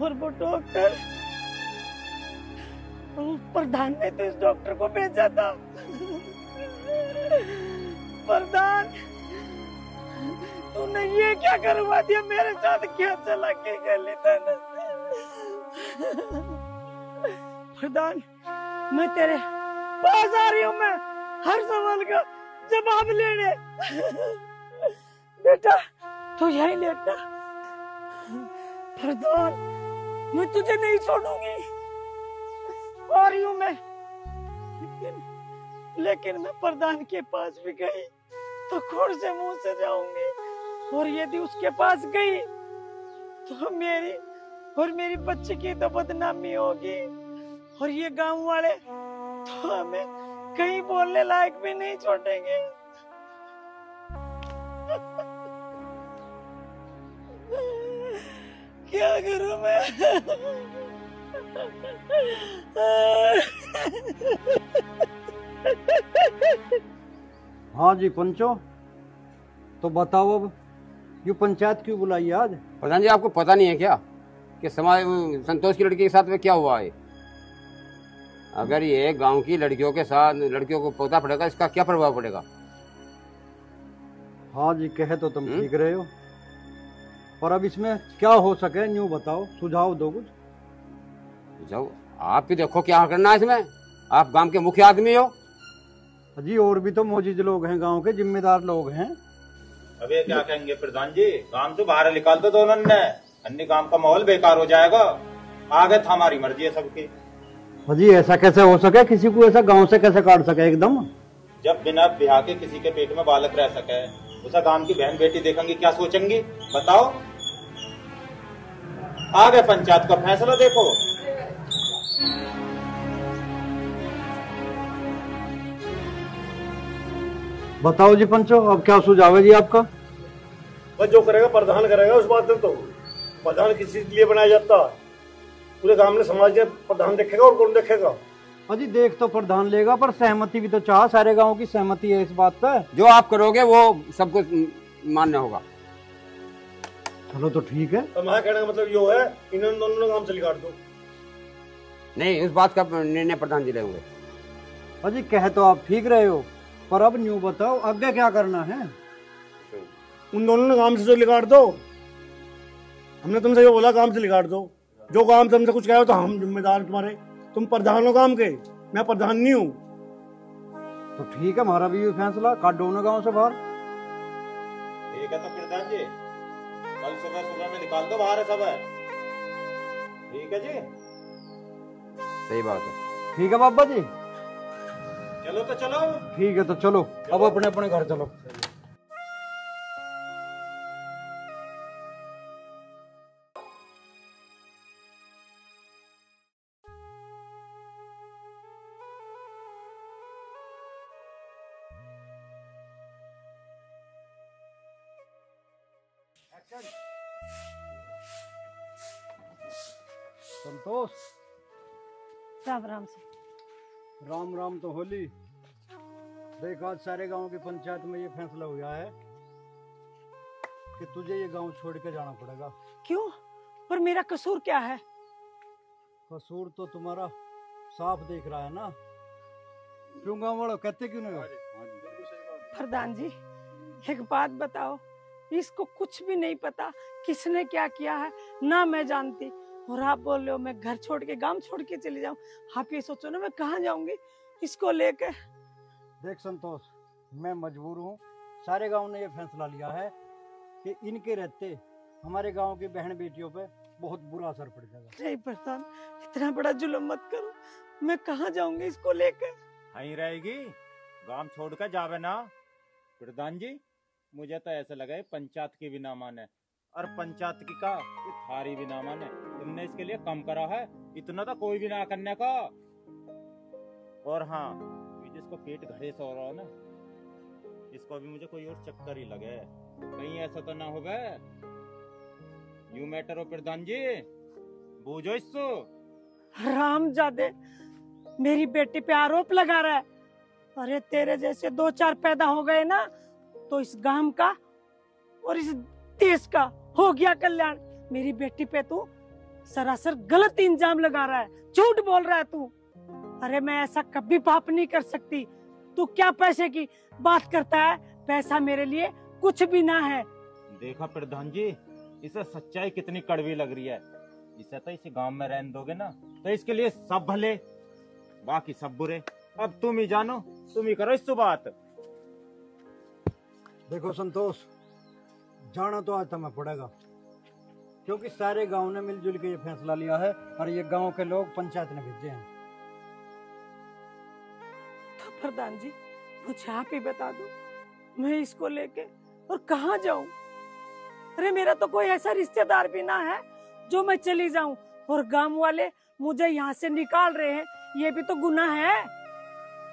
E: और वो डॉक्टर प्रधान ने तो इस डॉक्टर को भेजा था। प्रधान, तूने ये क्या करवा दिया? मेरे साथ क्या चला? के गली तने प्रधान, मैं तेरे पास आ रही हूँ, मैं हर सवाल का जवाब लेने। बेटा, तू यही लेटा प्रधान, मैं तुझे नहीं छोड़ूँगी। रही हूँ मैं, लेकिन लेकिन मैं प्रधान के पास भी गई तो कौन से मुँह से जाऊँगी। और यदि उसके पास गई तो मेरी और मेरी बच्ची की तो बदनामी होगी। और ये गाँव वाले तो हमें कहीं बोलने लायक भी नहीं छोड़ेंगे। क्या करूँ मैं?
D: हाँ जी पंचो। तो बताओ अब ये पंचायत क्यों बुलाई आज?
H: प्रधान जी आपको पता नहीं है क्या कि समाज संतोष की लड़की के साथ में क्या हुआ है? अगर ये गाँव की लड़कियों के साथ लड़कियों को पोता पड़ेगा इसका क्या प्रभाव पड़ेगा?
D: हाँ जी कहे तो तुम
H: हम्म?
D: ठीक रहे हो। पर अब इसमें क्या हो सके न्यू बताओ सुझाव दो कुछ।
H: जाओ आप भी देखो क्या करना है इसमें। आप गाँव के मुख्य आदमी हो।
D: जी और भी तो मौजूद लोग हैं गाँव के जिम्मेदार लोग हैं।
F: अब ये क्या कहेंगे प्रधान जी? काम तो बाहर निकाल दो दोनों ने अन्य काम का माहौल बेकार हो जाएगा। आगे था हमारी मर्ज़ी है सबकी।
D: जी ऐसा कैसे हो सके? किसी को ऐसा गाँव से कैसे काट सके एकदम?
F: जब बिना ब्याह के किसी के पेट में बालक रह सके उसे गाँव की बहन बेटी देखेंगी क्या सोचेंगी? बताओ। आ गए पंचायत का फैसला देखो।
D: बताओ जी पंचो अब क्या सुझाव है जी आपका?
I: बस जो करेगा प्रधान करेगा उस बात में तो प्रधान किसी के लिए बनाया जाता? है पूरे गाँव में समाज के प्रधान देखेगा और कौन देखेगा?
D: अजी देख तो प्रधान लेगा पर सहमति भी तो चाह सारे गाँव की सहमति है इस बात पे।
H: जो आप करोगे वो सबको मान्य होगा।
D: चलो तो ठीक है।
I: तो हमारा कहने का मतलब यो है इन्होंने दोनों ने काम से निकाल दो।
H: नहीं उस बात का निर्णय प्रधान जी लेंगे
D: अजी कह तो आप ठीक रहे हो पर अब न्यू बताओ आगे क्या करना है?
I: उन दोनों ने काम से जो निकाल दो हमने तुमसे ये बोला काम से निकाल दो। जो काम तुमसे कुछ कहो तो हम जिम्मेदार तुम्हारे। तुम प्रधान हो काम के। मैं प्रधान नहीं हूँ।
D: तो ठीक है हमारा भी फैसला। काट दो ना गाँव से बाहर।
F: ठीक है तो प्रधान जी कल सुबह सुबह में निकाल दो बाहर सब। है ठीक है जी?
H: सही बात है।
D: ठीक है बाबा जी?
B: चलो तो चलो।
D: ठीक है तो चलो। अब अपने अपने घर चलो।
E: राम
D: तो होली। देख आज सारे गाँव की पंचायत में ये फैसला हुआ है कि तुझे ये गाँव छोड़ के जाना पड़ेगा।
E: क्यों? पर मेरा कसूर क्या है?
D: कसूर तो तुम्हारा साफ़ देख रहा है ना। क्यों गाँव वालों कहते क्यों नहीं
E: प्रधान जी एक बात बताओ इसको कुछ भी नहीं पता किसने क्या किया है ना मैं जानती। और आप बोल रहे हो मैं घर छोड़ के गाँव छोड़ के चले जाऊँ। आप ये सोचो ना मैं कहाँ जाऊँगी? इसको लेके।
D: देख संतोष मैं मजबूर हूँ। सारे गाँव ने ये फैसला लिया है कि इनके रहते हमारे गाँव की बहन बेटियों पे बहुत बुरा असर पड़ जाएगा।
E: नहीं प्रधान इतना बड़ा जुल्म मत करो। मैं कहाँ जाऊँगी इसको लेके?
C: वहीं रहेगी। गाँव छोड़ कर जावे ना। प्रधान जी मुझे तो ऐसा लगा पंचायत की भी ना माने और पंचायत की का थारी भी ना माने तुमने इसके लिए कम करा है। इतना तो कोई भी ना करने का। और हाँ ये जिसको पेट घड़े सो रहा हो ना, इसको भी मुझे कोई और चक्कर ही लगे। कहीं ऐसा तो ना हो यू मैटर हो प्रधान जी। बूझो इसको।
E: राम जादे, मेरी बेटी पे आरोप लगा रहा है। अरे, तेरे जैसे दो चार पैदा हो गए ना तो इस गाँव का और इस देश का हो गया कल्याण। मेरी बेटी पे तू सरासर गलत इंजाम लगा रहा है। झूठ बोल रहा है तू। अरे मैं ऐसा कभी पाप नहीं कर सकती। तू क्या पैसे की बात करता है? पैसा मेरे लिए कुछ भी ना है।
C: देखा प्रधान जी इसे सच्चाई कितनी कड़वी लग रही है। इसे तो इसी गाँव में रहने दोगे ना तो इसके लिए सब भले बाकी सब बुरे। अब तुम ही जानो तुम ही करो इस बात।
D: देखो संतोष जाना तो आज तुम्हें पड़ेगा क्योंकि सारे गाँव ने मिलजुल के ये फैसला लिया है और ये गाँव के लोग पंचायत ने भेजे हैं।
E: प्रधान जी मुझे आप ही बता दो मैं इसको लेके और कहा जाऊँ? अरे मेरा तो कोई ऐसा रिश्तेदार भी ना है जो मैं चली जाऊँ और गाँव वाले मुझे यहाँ से निकाल रहे हैं। ये भी तो गुना है।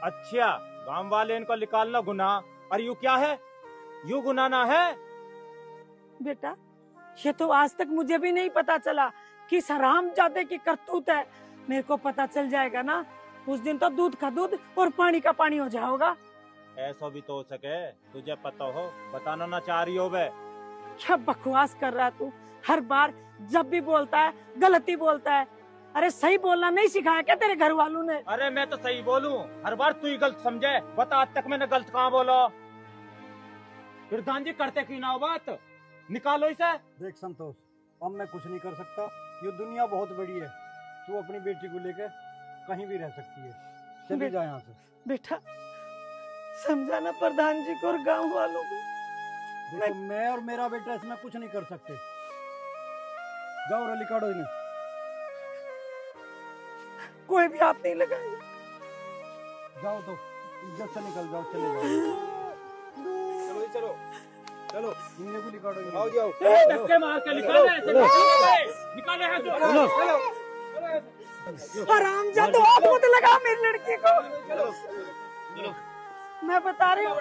C: अच्छा गाँव वाले इनको निकालना गुना और यू क्या है? यू गुनाह ना है?
E: बेटा ये तो आज तक मुझे भी नहीं पता चला कि सराम जाते की करतूत है। मेरे को पता चल जाएगा ना उस दिन तो दूध का दूध और पानी का पानी हो जाओगा।
C: ऐसा भी तो हो सके तुझे पता हो बताना ना चाह रही हो वे
E: क्या बकवास कर रहा है तू? हर बार जब भी बोलता है गलती बोलता है। अरे सही बोलना नहीं सिखाया क्या तेरे घर वालों ने?
C: अरे मैं तो सही बोलूँ हर बार तू ही गलत समझे बता आज तक मैंने गलत कहाँ बोला। प्रधान जी करते की ना हो बात? निकालो इसे।
D: देख संतोष अब मैं कुछ नहीं कर सकता ये दुनिया बहुत बड़ी है। तू अपनी बेटी को लेकर कहीं भी रह सकती है। चली
E: बे-
D: जा यहाँ से।
E: बेटा समझाना प्रधान जी को और गाँव वालों को।
D: देखो मैं और मेरा बेटा इसमें कुछ नहीं कर सकते। जाओ रली काटो इन्हें।
E: कोई भी हाथ नहीं लगाएगा।
D: जाओ तो इज़्ज़त से निकल जाओ चले जाओ।
C: चलो जी, चलो। चलो।
D: इन्हें भी निकालो।
C: आओ जाओ
E: ए,
C: धक्के मार के निकालो ऐसे निकालो से
D: चलो।
C: चलो।
E: आराम जा तो हाथ मत लगा मेरी लड़की को। मैं बता रही हूँ।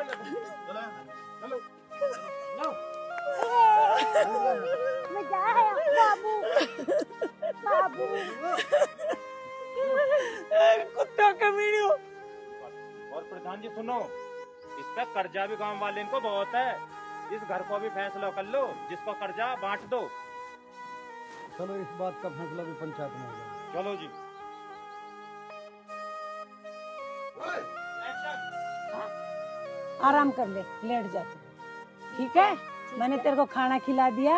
G: मैं जा रहा हूँ बाबू? बाबू।
E: कुत्ता कमीनियों
C: और प्रधान जी सुनो। इस पे कर्जा भी गाँव वाले इनको बहुत है। इस घर को भी फैसला कर लो जिसको कर्जा बांट दो।
D: चलो इस बात का फैसला भी पंचायत में हो जाएगा।
C: चलो जी।
E: आराम कर ले लेट जा तू ठीक है? मैंने तेरे को खाना खिला दिया।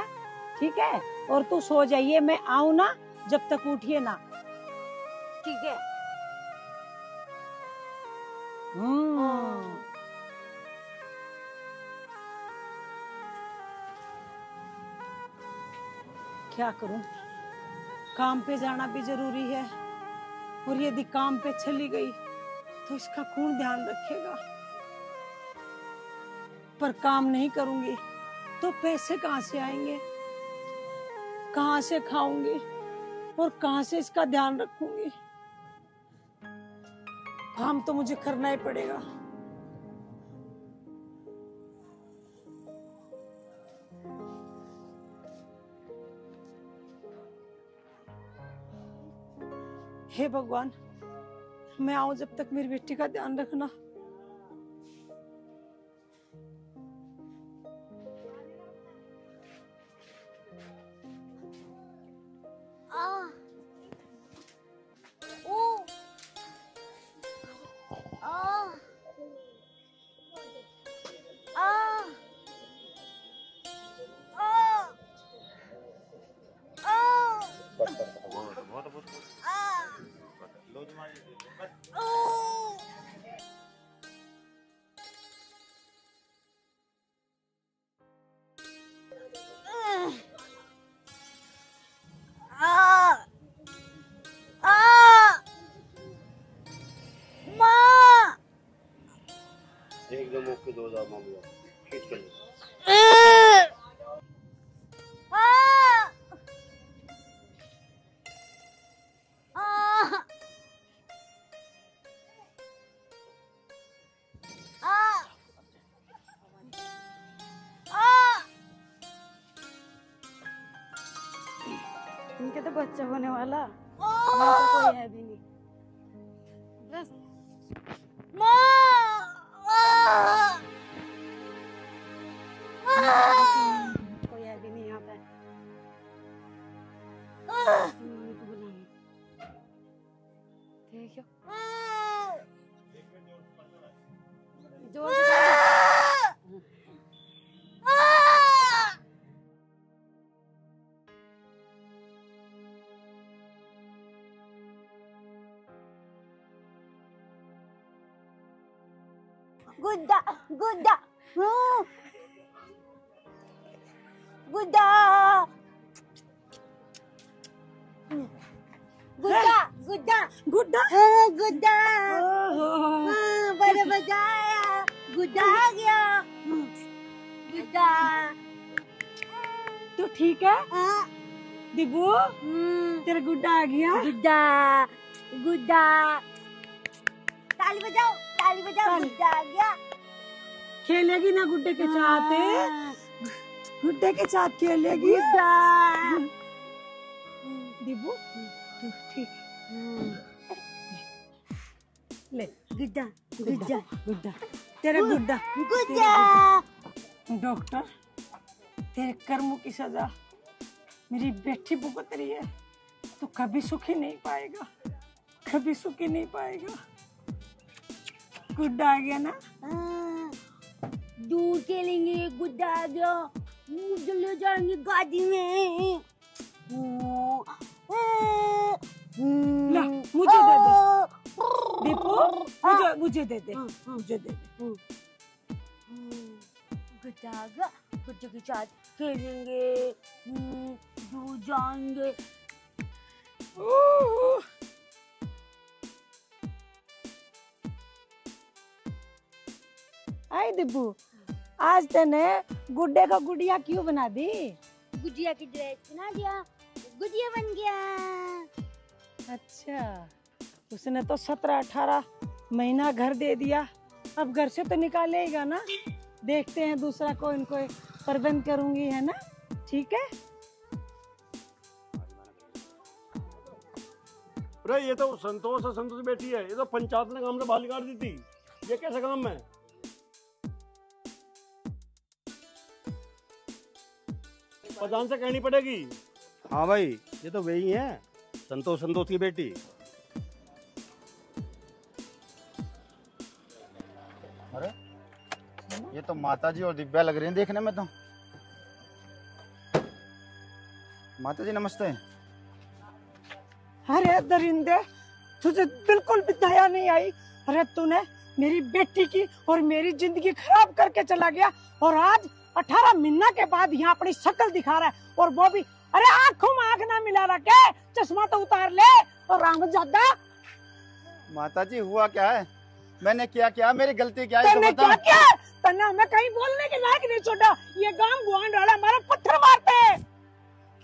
E: ठीक है? और तू सो जाइए मैं आऊ ना जब तक उठिए ना।
G: ठीक है।
E: हम्म। क्या करूँ? काम पे जाना भी ज़रूरी है। और यदि काम पे चली गई तो इसका कौन ध्यान रखेगा? पर काम नहीं करूँगी तो पैसे कहाँ से आएँगे? कहाँ से खाऊँगी? और कहाँ से इसका ध्यान रखूँगी? काम तो मुझे करना ही पड़ेगा। हे भगवान मैं आऊँ जब तक मेरी बेटी का ध्यान रखना।
H: ओके दो हज़ार मामला ठीक कर!
J: इनके तो बच्चा होने वाला। कोई है भी
G: गुड्डा गुड्डा हाँ। गुड्डा गुड्डा गुड्डा हाँ, गुड्डा हाँ, बड़े गुड्डा आ गया गुड्डा
E: तू ठीक है? दिबू
G: हम्म,
E: तेरा गुड्डा आ गया।
G: गुड्डा गुड्डा। ताली बजाओ ताली बजाओ गुड्डा आ गया।
E: खेलेगी ना गुड्डे के साथ?
G: हाँ,
E: गुड्डे के साथ खेलेगी।
G: गुड्डा।
E: तू ठीक ले
G: गुड्डा
E: गुड्डा गुड्डा। तेरा गुड्डा।
G: गुड्डा।
E: डॉक्टर तेरे कर्मों की सजा मेरी बेटी भुगत रही है। तो कभी सुखी नहीं पाएगा। कभी सुखी नहीं पाएगा। गुड्डा आ गया ना?
G: हाँ, दूर खेलेंगे गुड्डा आ गया। मुझे ले जाएँगे गाड़ी में।
E: ला मुझे दे दे। दीपू मुझे मुझे दे दे मुझे दे दे।
G: गुड्डा आ गया। गुड्डे के साथ खेलेंगे दूर जाएँगे।
E: आई दिब्बू आज तने गुड्डे का गुड़िया क्यों बना दी?
G: गुड़िया की ड्रेस बना दिया गुजिया बन गया।
E: अच्छा उसने तो सत्रह अठारह महीना घर दे दिया। अब घर से तो निकालेगा ना? देखते हैं दूसरा कोई इनको प्रबंध करूँगी है ना? ठीक है?
I: अरे ये तो संतोष संतोष बेटी है। ये तो पंचायत ने काम से बाहर निकाल दी थी। ये कैसा काम है? प्रधान से कहनी पड़ेगी। हाँ भाई ये तो वही है। संतोष संतोष की बेटी।
B: अरे ये तो माता जी और दिव्या लग रही हैं देखने में तो। माता जी नमस्ते।
E: अरे दरिंदे तुझे बिल्कुल भी दया नहीं आई। अरे तूने मेरी बेटी की और मेरी ज़िंदगी खराब करके चला गया और आज अठारह महीना के बाद यहाँ अपनी शक्ल दिखा रहा है और वो भी अरे आँखों में आँख ना मिला रहा क्या? चश्मा तो उतार ले। और राम ज़्यादा
B: माता जी हुआ क्या है? मैंने क्या क्या? मेरी गलती क्या है?
E: तने क्या तना तने हमें कहीं बोलने के लायक नहीं छोड़ा। ये गाँव गुआंड वाला हमारा पत्थर मारते हैं।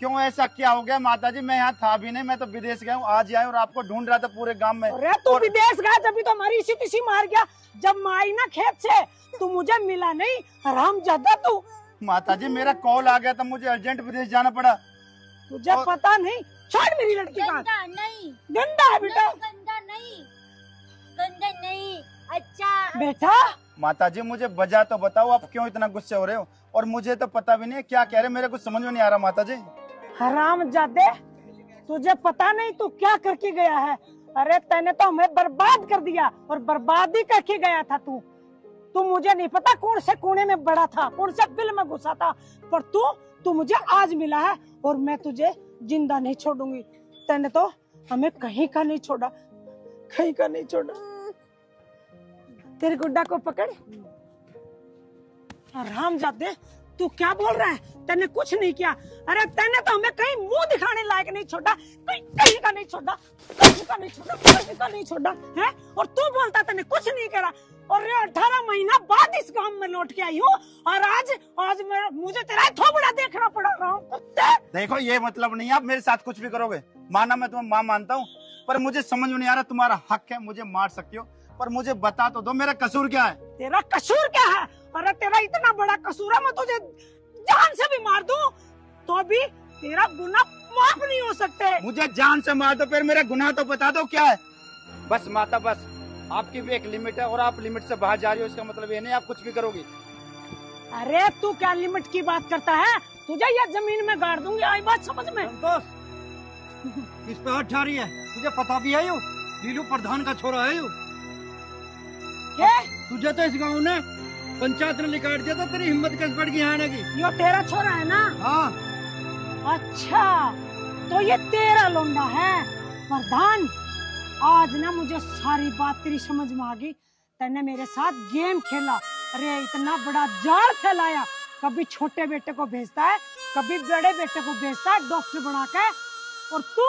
B: क्यों ऐसा क्या हो गया? माता जी मैं यहाँ था भी नहीं मैं तो विदेश गया हूँ आज आया और आपको ढूंढ रहा था पूरे गाँव में।
E: अरे तू विदेश गया जब तो हमारी इसी तिसी मार गया। जब मैं आई ना खेत से तू मुझे मिला नहीं। हराम ज़्यादा तू।
B: माता जी मेरा कॉल आ गया था मुझे अर्जेंट विदेश जाना पड़ा।
E: तुझे पता नहीं। छोड़ मेरी लड़की का।
G: नहीं।
E: गंदा है बेटा।
G: गंदा नहीं। गंदा नहीं। अच्छा
E: बेटा।
B: माता जी मुझे बजा तो बताओ आप क्यों इतना गुस्से हो रहे हो? और मुझे तो पता भी नहीं है क्या कह रहे मेरे कुछ समझ में नहीं आ रहा माता जी
E: हराम जादे तुझे पता नहीं तू क्या करके गया है? अरे तैने तो हमें बर्बाद कर दिया और बर्बादी करके गया था तू। तू मुझे नहीं पता कौन से कोने में बड़ा था, कौन से बिल में घुसा था, पर तू तू मुझे आज मिला है और मैं तुझे ज़िंदा नहीं छोड़ूँगी। तैने तो हमें कहीं का नहीं छोड़ा, कहीं का नहीं छोड़ा। तेरे गुड्डा को पकड़। राम जाते? तू क्या बोल रहा है? तेने कुछ नहीं किया। अरे तेने तो हमें कहीं मुँह दिखाने लायक नहीं छोड़ा कहीं कहीं का नहीं छोड़ा कहीं का नहीं छोड़ा कहीं का नहीं छोड़ा है? और तू बोलता तेने कुछ नहीं करा। और अठारह महीना बाद इस गाँव में लौट के आई हूँ और आज आज मैं मुझे तेरा थोबड़ा देखना पड़ रहा हूँ
B: देखो ये मतलब नहीं है आप मेरे साथ कुछ भी करोगे। माना मैं तुम्हें माँ मानता हूँ पर मुझे समझ में नहीं आ रहा तुम्हारा हक है मुझे मार सकती हो पर मुझे बता तो दो मेरा कसूर क्या है?
E: तेरा कसूर क्या है? अरे तेरा इतना बड़ा कसूर है मैं तुझे जान से भी मार दूँ तो भी तेरा गुना माफ़ नहीं हो सकते।
B: मुझे जान से मार दो फिर मेरा गुनाह तो बता दो क्या है? बस माता बस। आपकी भी एक लिमिट है और आप लिमिट से बाहर जा रही हो इसका मतलब ये नहीं आप कुछ भी करोगी।
E: अरे तू क्या लिमिट की बात करता है? तुझे ये ज़मीन में गाड़ दूँगी आई बात समझ में?
D: किस पे हाथ ठा रही है? तुझे पता भी है यू? लीलू प्रधान का छोरा है यू? तुझे तो इस गाँव ने पंचायत ने निकाल दिया था तेरी हिम्मत कैसे बढ़ गई आने की।
E: यो तेरा छोरा है ना?
D: हाँ।
E: अच्छा तो ये तेरा लोंडा है। प्रधान आज ना मुझे सारी बात तेरी समझ में आ गई। तैने मेरे साथ गेम खेला। अरे इतना बड़ा जाल फैलाया। कभी छोटे बेटे को भेजता है कभी बड़े बेटे को भेजता है डॉक्टर बना के और तू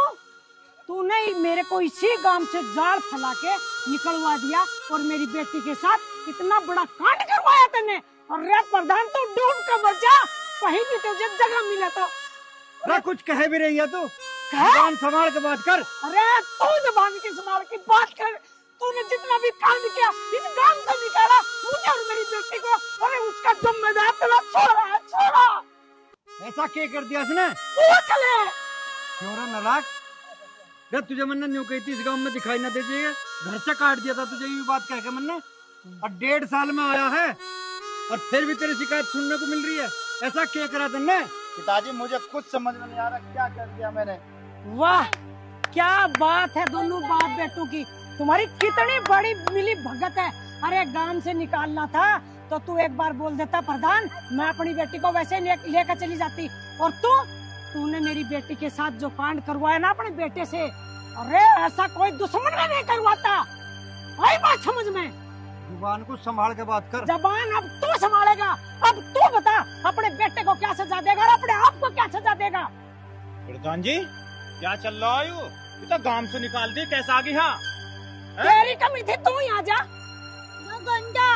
E: तूने मेरे को इसी गाँव से जाल फैला के निकलवा दिया और मेरी बेटी के साथ इतना बड़ा कांड करवाया तूने। और रे प्रधान तू डूब का बचा कहीं भी तुझे जगह मिला तो।
D: अरे कुछ कहे भी रही है तू। जबान संभाल के बात कर।
E: अरे तू जबान की संभाल की बात कर। तूने जितना भी कांड किया इस गाँव से निकाला। मुझे और मेरी बेटी को। अरे उसका जिम्मेदार तेरा छोरा है छोरा।
D: ऐसा क्या कर दिया इसने?
E: तू चले
D: क्यों रे नालायक रे तुझे मैंने न्यू कही थी इस गाँव में दिखाई ना दीजिए घर से काट दिया था तुझे ये बात कह के मैंने और डेढ़ साल में आया है और फिर भी तेरी शिकायत सुनने को मिल रही है। ऐसा क्या करा तुमने
B: पिताजी मुझे कुछ समझ में नहीं आ रहा क्या कर दिया मैंने।
E: वाह क्या बात है दोनों बाप बेटों की। तुम्हारी कितनी बड़ी मिली भगत है। अरे गाँव से निकालना था तो तू एक बार बोल देता प्रधान मैं अपनी बेटी को वैसे लेकर चली जाती। और तू तूने मेरी बेटी के साथ जो कांड करवाया ना अपने बेटे से अरे ऐसा कोई दुश्मन में नहीं करवाता। आई बात समझ में?
D: ज़ुबान को संभाल के बात कर।
E: जबान अब तू संभालेगा। अब तू बता अपने बेटे को क्या सजा देगा और अपने आप को क्या सजा देगा?
C: प्रधान जी क्या चल रहा है यो तो गाँव से निकाल दी कैसा आ गई हाँ?
E: तेरी कमी थी तू यहाँ जा।
G: गंदा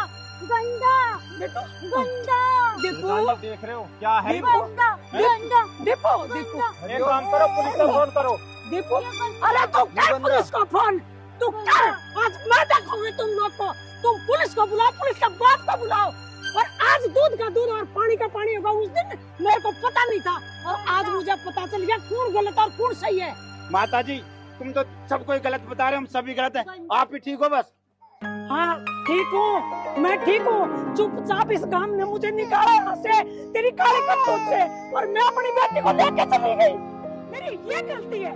G: गंदा
E: बेटो
G: गंदा
E: दीपू
C: देख रहे हो? क्या है?
G: गंदा गंदा
E: दीपू दीपू।
C: एक काम करो पुलिस को फ़ोन करो।
E: दीपू अरे तू कर पुलिस को फ़ोन। तू कर। आज मैं देखूँगी तुम लोग को। तुम पुलिस को बुलाओ पुलिस के बाप को बुलाओ। और आज दूध का दूध और पानी का पानी होगा उस दिन मेरे को पता नहीं था। और आज मुझे पता चल गया कौन गलत और कौन सही है।
B: माता जी तुम तो सबको गलत बता रहे हो हम सभी गलत हैं। आप ही ठीक हो बस।
E: हाँ ठीक हूँ मैं ठीक हूँ। चुपचाप इस काम ने मुझे निकाला यहाँ से तेरी काली करतूत से और मैं अपनी बेटी को लेके चली गई। मेरी ये गलती है।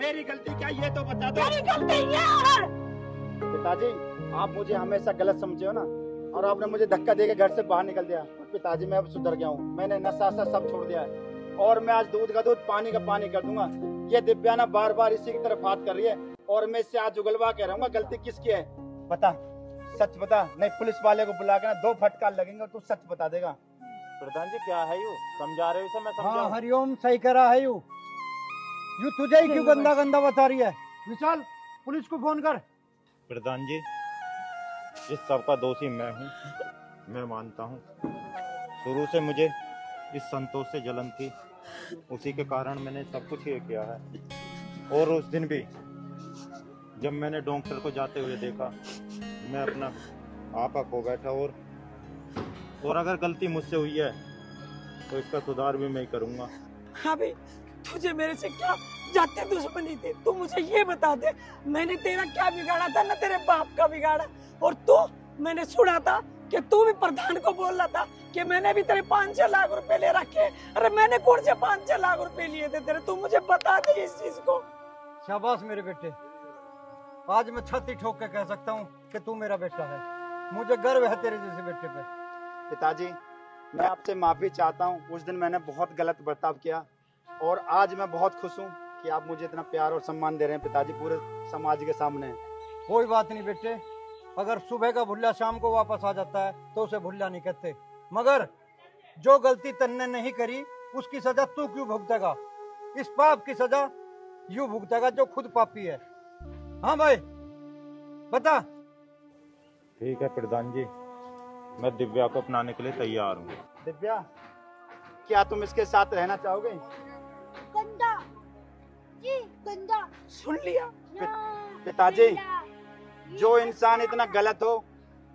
B: मेरी गलती क्या ये तो बता दो।
E: मेरी गलती ये है।
B: पिताजी आप मुझे हमेशा गलत समझे हो ना? और आपने मुझे धक्का देके घर से बाहर निकल दिया। पिताजी मैं अब सुधर गया हूँ। मैंने नशा सा सब छोड़ दिया है। और मैं आज दूध का दूध पानी का पानी कर दूँगा। ये दिव्याना बार बार इसी की तरफ़ हाथ कर रही है। और मैं इससे आज उगलवा के रहूँगा। गलती किसकी है? बता। सच बता। नहीं पुलिस वाले को बुला के ना दो फटकार लगेंगे और तू सच बता देगा।
C: प्रधान जी क्या है यू? समझा रहे हो इसे? मैं
D: हाँ हरिओम सही कह रहा है यू। यू तुझे ही क्यों गंदा गंदा बता रही है? विशाल पुलिस को फ़ोन कर।
C: प्रधान जी। इस सब का दोषी मैं हूँ। मैं मानता हूँ। शुरू से मुझे इस संतोष से जलन थी। उसी के कारण मैंने सब कुछ ये किया है। और उस दिन भी, जब मैंने डॉक्टर को जाते हुए देखा, मैं अपना आपा खो बैठा और और अगर गलती मुझसे हुई है तो इसका सुधार भी मैं ही करूँगा।
E: अभी तुझे मेरे से क्या जाते दुश्मनी थी तू मुझे ये बता दे मैंने तेरा क्या बिगाड़ा था ना तेरे बाप का बिगाड़ा? और तू मैंने सुना था कि तू भी प्रधान को बोल रहा था कि मैंने भी तेरे पाँच छह लाख रुपए ले रखे अरे मैंने कौन से पाँच छह लाख रुपए लिए थे तेरे? तू मुझे बता दे इस चीज़ को।
D: शाबाश मेरे बेटे। आज मैं छाती ठोक के कह सकता हूँ कि तू मेरा बेटा है। मुझे गर्व है तेरे जैसे बेटे पे।
B: पिताजी मैं आपसे माफ़ी चाहता हूँ। उस दिन मैंने बहुत गलत बर्ताव किया और आज मैं बहुत खुश हूँ। कि आप मुझे इतना प्यार और सम्मान दे रहे हैं पिताजी पूरे समाज के सामने।
D: कोई बात नहीं बेटे। अगर सुबह का भुल्ला शाम को वापस आ जाता है तो उसे भुल्ला नहीं कहते। मगर जो गलती तन्ने नहीं करी उसकी सजा तू क्यों भुगतेगा? इस पाप की सजा यू भुगतेगा जो खुद पापी है। हाँ भाई बता।
C: ठीक है प्रधान जी मैं दिव्या को अपनाने के लिए तैयार हूँ।
B: दिव्या क्या तुम इसके साथ रहना चाहोगे?
G: गंदा जी गंदा
E: सुन लिया।
B: पिताजी जो इंसान इतना गलत हो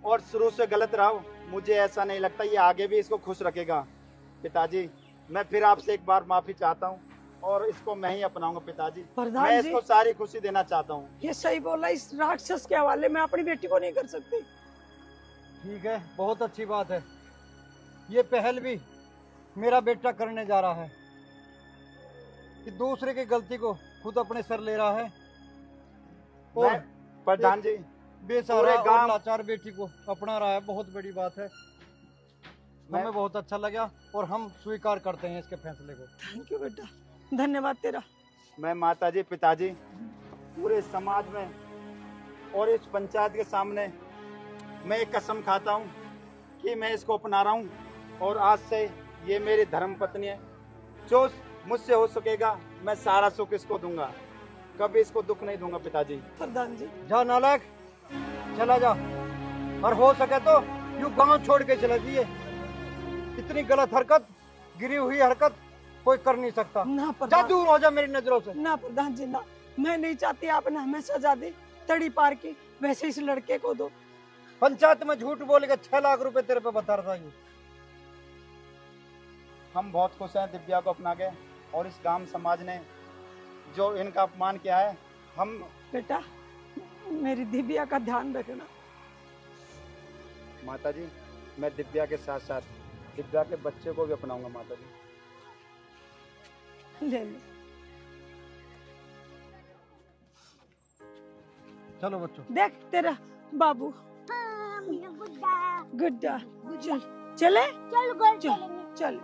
B: और शुरू से गलत रहा हो मुझे ऐसा नहीं लगता ये आगे भी इसको खुश रखेगा। पिताजी मैं फिर आपसे एक बार माफ़ी चाहता हूँ और इसको मैं ही अपनाऊँगा पिताजी। मैं इसको सारी खुशी देना चाहता हूँ।
E: ये सही बोला इस राक्षस के हवाले में अपनी बेटी को नहीं कर सकती।
D: ठीक है बहुत अच्छी बात है। ये पहल भी मेरा बेटा करने जा रहा है। कि दूसरे की गलती को खुद अपने सर ले रहा है। और
B: प्रधान जी
D: बेसहारा और लाचार बेटी को अपना रहा है बहुत बड़ी बात है। हमें बहुत अच्छा लगा और हम स्वीकार करते हैं इसके फैसले को।
E: थैंक यू बेटा। धन्यवाद तेरा।
B: मैं माता जी पिताजी पूरे समाज में और इस पंचायत के सामने मैं एक कसम खाता हूँ कि मैं इसको अपना रहा हूँ और आज से ये मेरी धर्म पत्नी है। जो मुझसे हो सकेगा मैं सारा सुख इसको दूँगा। कभी इसको दुख नहीं दूँगा पिताजी।
E: प्रधान जी।
D: जा नालायक चला जा और हो सके तो यू गाँव छोड़ के चला जाइए। इतनी गलत हरकत गिरी हुई हरकत कोई कर नहीं सकता।
E: ना
D: जा दूर हो जा मेरी नज़रों से।
E: ना प्रधान जी ना। मैं नहीं चाहती आपने हमें सजा दी। तड़ी पार की वैसे इस लड़के को दो।
D: पंचायत में झूठ बोल के छह लाख रुपए तेरे पे बता रहा था यू।
B: हम बहुत खुश हैं दिव्या को अपना के। और इस गाँव समाज ने जो इनका अपमान किया है हम
E: बेटा मेरी दिव्या का ध्यान रखना।
B: माता जी मैं दिव्या के साथ साथ दिव्या के बच्चे को भी अपनाऊँगा माता जी
E: ले ले।
D: चलो बच्चों।
E: देख तेरा बाबू।
G: हाँ, गुड्डा।
E: गुड्डा चल चले?
G: चल
E: चल चल।